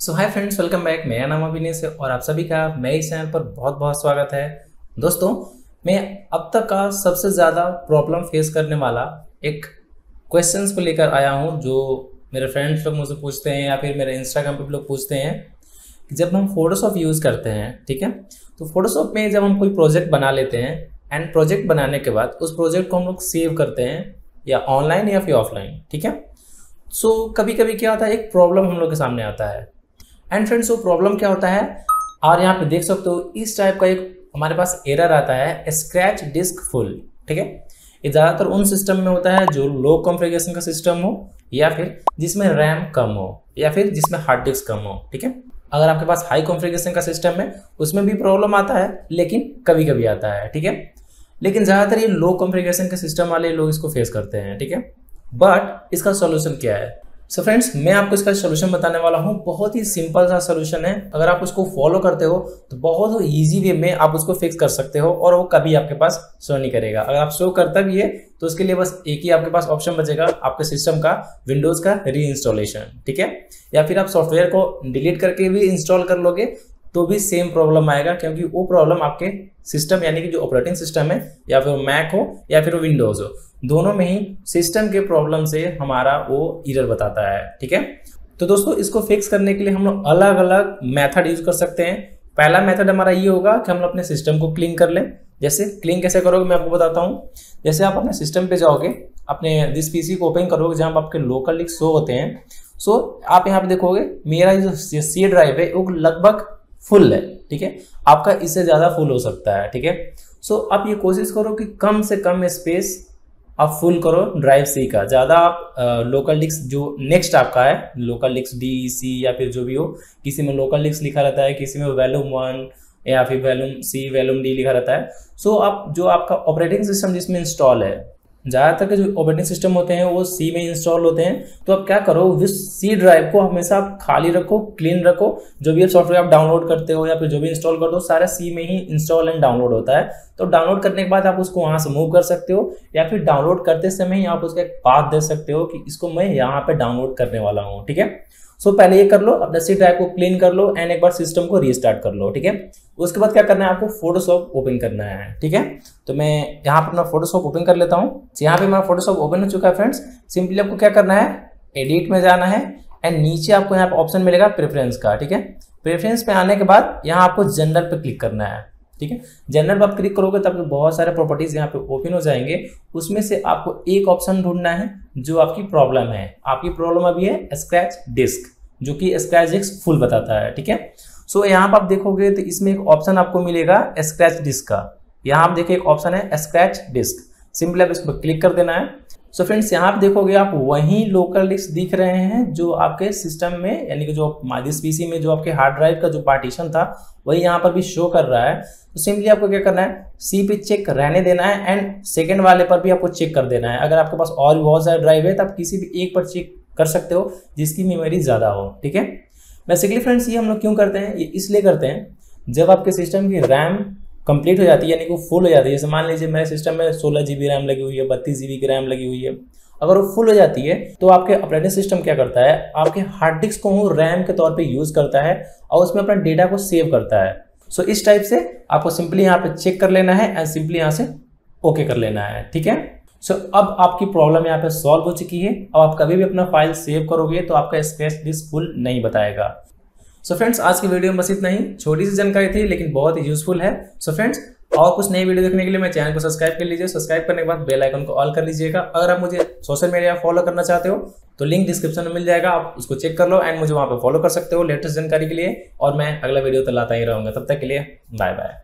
So hi friends welcome back मेरा नाम अभिनेश है और आप सभी का मेरे इस चैनल पर बहुत बहुत स्वागत है। दोस्तों मैं अब तक का सबसे ज़्यादा प्रॉब्लम फेस करने वाला एक क्वेश्चंस को लेकर आया हूँ जो मेरे फ्रेंड्स लोग मुझसे पूछते हैं या फिर मेरे इंस्टाग्राम पे लोग पूछते हैं कि जब हम फोटोशॉप यूज़ करते हैं ठीक है? तो फोटोशॉप में जब हम कोई प्रोजेक्ट बना लेते हैं एंड प्रोजेक्ट बनाने के बाद उस प्रोजेक्ट को हम लोग सेव करते हैं या ऑनलाइन या फिर ऑफलाइन ठीक है? सो so, कभी कभी क्या होता है एक प्रॉब्लम हम लोग के सामने आता है। एंड फ्रेंड्स वो प्रॉब्लम क्या होता है? और यहाँ पे देख सकते हो, इस टाइप का एक हमारे पास एरर आता है स्क्रैच डिस्क फुल ठीक है? ये ज़्यादातर उन सिस्टम में होता है जो लो कॉन्फ़िगरेशन का सिस्टम हो, या फिर जिसमें रैम कम हो, या फिर जिसमें हार्ड डिस्क कम हो, ठीक है? अगर आपके पास हाई कॉन्फ़िगरेशन का सिस्टम है, उसमें भी प्रॉब्लम आता है, लेकिन कभी कभी आता है, ठीक है? लेकिन ज़्यादातर ये लो कॉन्फ़िगरेशन के सिस्टम वाले लोग इसको फेस करते हैं, ठीक है? बट इसका सोल्यूशन क्या है? सो so फ्रेंड्स मैं आपको इसका सोल्यूशन बताने वाला हूँ। बहुत ही सिंपल सा सोल्यूशन है। अगर आप उसको फॉलो करते हो तो बहुत ईजी वे में आप उसको फिक्स कर सकते हो और वो कभी आपके पास शो नहीं करेगा। अगर आप शो करता भी है तो उसके लिए बस एक ही आपके पास ऑप्शन बचेगा, आपके सिस्टम का विंडोज़ का री ठीक है? या फिर आप सॉफ्टवेयर को डिलीट करके भी इंस्टॉल कर लोगे तो भी सेम प्रॉब्लम आएगा, क्योंकि वो प्रॉब्लम आपके सिस्टम यानी कि जो ऑपरेटिंग सिस्टम है, या फिर मैक हो, या फिर विंडोज़ हो, दोनों में ही सिस्टम के प्रॉब्लम से हमारा वो इरर बताता है, ठीक है? तो दोस्तों, इसको फिक्स करने के लिए हम लोग अलग अलग मेथड यूज़ कर सकते हैं। पहला मेथड हमारा ये होगा कि हम लोग अपने सिस्टम को क्लीन कर लें। जैसे क्लीन कैसे करोगे, मैं आपको बताता हूँ। जैसे आप अपने सिस्टम पे जाओगे, अपने जिस पीसी को ओपन करोगे, जहाँ आपके लोकल लिंक शो होते हैं सो आप यहाँ पे देखोगे, मेरा जो सी ड्राइव है, वो लगभग फुल है ठीक है? आपका इससे ज़्यादा फुल हो सकता है ठीक है? सो आप ये कोशिश करो कि कम से कम स्पेस आप फुल करो ड्राइव सी का। ज़्यादा आप लोकल डिस्क जो नेक्स्ट आपका है लोकल डिस्क डी सी या फिर जो भी हो किसी में लोकल डिस्क लिखा रहता है किसी में वैल्यूम वन या फिर वैल्यूम सी वैल्यूम डी लिखा रहता है। सो so, आप जो आपका ऑपरेटिंग सिस्टम जिसमें इंस्टॉल है ज़्यादातर के जो ऑपरेटिंग सिस्टम होते हैं, वो सी में इंस्टॉल होते हैं। तो आप क्या करो, उस सी ड्राइव को हमेशा आप खाली रखो क्लीन रखो। जो भी सॉफ्टवेयर आप डाउनलोड करते हो या फिर जो भी इंस्टॉल कर दो सारा सी में ही इंस्टॉल एंड डाउनलोड होता है। तो डाउनलोड करने के बाद आप उसको वहाँ से मूव कर सकते हो, या फिर डाउनलोड करते समय ही आप उसका एक पाथ दे सकते हो कि इसको मैं यहाँ पे डाउनलोड करने वाला हूँ, ठीक है? सो so, पहले ये कर लो अपना सी ड्राइव को क्लीन कर लो एंड एक बार सिस्टम को रीस्टार्ट कर लो ठीक है? उसके बाद क्या करना है आपको फोटोशॉप ओपन करना है ठीक है? तो मैं यहाँ पर अपना फोटोशॉप ओपन कर लेता हूँ। यहाँ पे मेरा फोटोशॉप ओपन हो चुका है फ्रेंड्स सिंपली आपको क्या करना है एडिट में जाना है एंड नीचे आपको यहाँ पे ऑप्शन मिलेगा प्रेफरेंस का ठीक है? प्रेफरेंस पे आने के बाद यहाँ आपको जनरल पे क्लिक करना है ठीक है? जनरल पर आप क्लिक करोगे तब बहुत सारे प्रॉपर्टीज़ यहाँ पे ओपन हो जाएँगे। उसमें से आपको एक ऑप्शन ढूंढना है जो आपकी प्रॉब्लम है। आपकी प्रॉब्लम अभी है स्क्रैच डिस्क जो कि स्क्रैच डिस्क फुल बताता है, ठीक है? सो यहाँ पर आप देखोगे तो इसमें एक ऑप्शन आपको मिलेगा स्क्रैच डिस्क का। यहाँ आप देखिए एक ऑप्शन है स्क्रैच डिस्क सिंपली आप इस पर क्लिक कर देना है। सो फ्रेंड्स यहाँ पे देखोगे आप वही लोकल डिस्क दिख रहे हैं जो आपके सिस्टम में, यानी कि जो दिस पीसी में जो आपके हार्ड ड्राइव का जो पार्टीशन था, वही यहाँ पर भी शो कर रहा है। तो सिंपली आपको क्या करना है? सी पे चेक रहने देना है एंड सेकेंड वाले पर भी आपको चेक कर देना है। अगर आपके पास और भी बहुत सारे ड्राइव है तो आप किसी भी एक पर चेक कर सकते हो, जिसकी मेमोरी ज़्यादा हो, ठीक है? बेसिकली फ्रेंड्स ये हम लोग क्यों करते हैं? ये इसलिए करते हैं, जब आपके सिस्टम की रैम कंप्लीट हो जाती है यानी कि फुल हो जाती है। जैसे मान लीजिए मेरे सिस्टम में सोलह जी रैम लगी हुई है बत्तीस जी की रैम लगी हुई है। अगर वो फुल हो जाती है तो आपके ऑपरेटिंग सिस्टम क्या करता है? आपके हार्ड डिस्क को रैम के तौर पे यूज़ करता है और उसमें अपना डेटा को सेव करता है। सो so, इस टाइप से आपको सिंपली यहाँ पे चेक कर लेना है एंड सिंपली यहाँ से ओके कर लेना है ठीक है? सो so, अब आपकी प्रॉब्लम यहाँ पे सॉल्व हो चुकी है। अब आप कभी भी अपना फ़ाइल सेव करोगे तो आपका स्पेस डिस्क फुल नहीं बताएगा। सो फ्रेंड्स आज की वीडियो में बस इतना ही। छोटी सी जानकारी थी, लेकिन बहुत ही यूजफुल है। सो फ्रेंड्स और कुछ नई वीडियो देखने के लिए मैं चैनल को सब्सक्राइब कर लीजिए। सब्सक्राइब करने के बाद बेल आइकन को ऑल कर लीजिएगा अगर आप मुझे सोशल मीडिया फॉलो करना चाहते हो तो लिंक डिस्क्रिप्शन में मिल जाएगा। आप उसको चेक कर लो एंड मुझे वहाँ पर फॉलो कर सकते हो लेटेस्ट जानकारी के लिए। और मैं अगला वीडियो तो लाता ही रहूँगा। तब तक के लिए बाय बाय